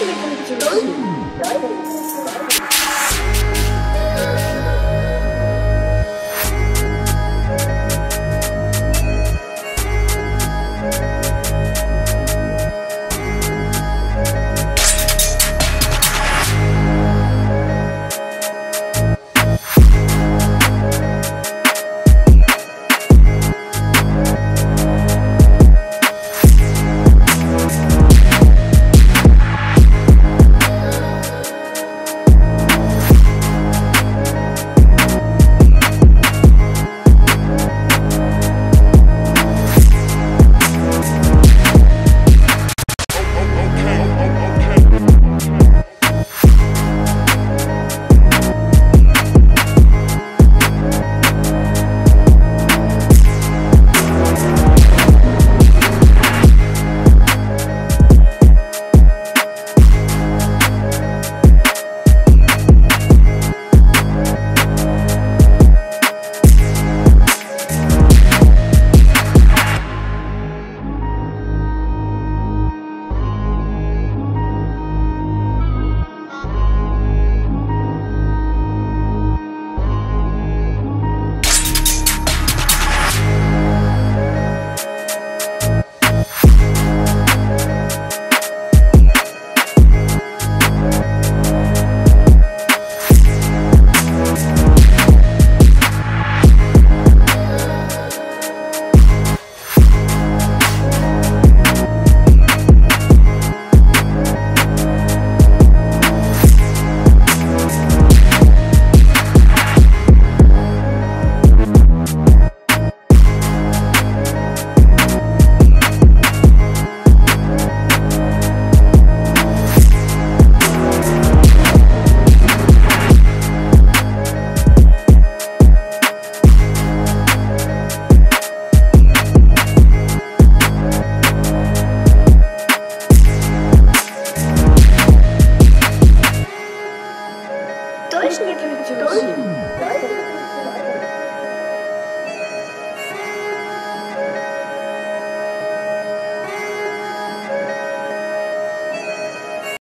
Actually, I'm going to do it.